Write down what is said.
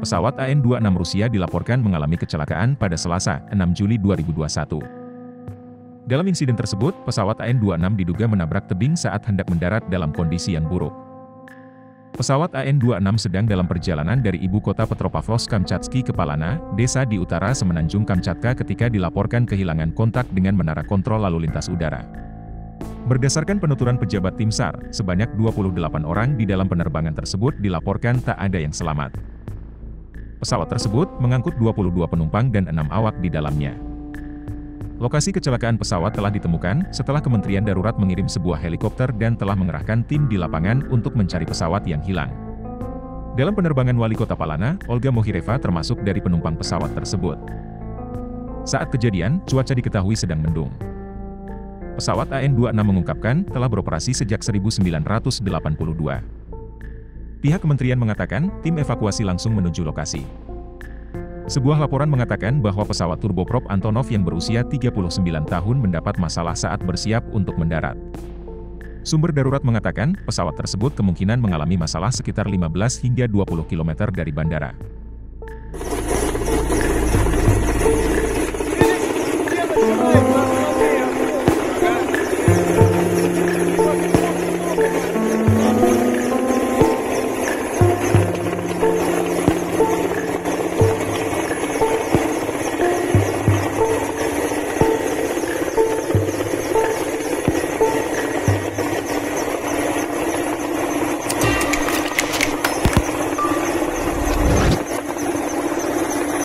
pesawat AN-26 Rusia dilaporkan mengalami kecelakaan pada Selasa, 6 Juli 2021. Dalam insiden tersebut, pesawat AN-26 diduga menabrak tebing saat hendak mendarat dalam kondisi yang buruk. Pesawat AN-26 sedang dalam perjalanan dari ibu kota Petropavlovsk Kamchatsky ke Palana, desa di utara Semenanjung Kamchatka ketika dilaporkan kehilangan kontak dengan menara kontrol lalu lintas udara. Berdasarkan penuturan pejabat tim SAR, sebanyak 28 orang di dalam penerbangan tersebut dilaporkan tak ada yang selamat. Pesawat tersebut mengangkut 22 penumpang dan 6 awak di dalamnya. Lokasi kecelakaan pesawat telah ditemukan setelah Kementerian Darurat mengirim sebuah helikopter dan telah mengerahkan tim di lapangan untuk mencari pesawat yang hilang. Dalam penerbangan wali kota Palana, Olga Mohireva termasuk dari penumpang pesawat tersebut. Saat kejadian, cuaca diketahui sedang mendung. Pesawat AN-26 mengungkapkan telah beroperasi sejak 1982. Pihak kementerian mengatakan, tim evakuasi langsung menuju lokasi. Sebuah laporan mengatakan bahwa pesawat turboprop Antonov yang berusia 39 tahun mendapat masalah saat bersiap untuk mendarat. Sumber darurat mengatakan, pesawat tersebut kemungkinan mengalami masalah sekitar 15 hingga 20 km dari bandara.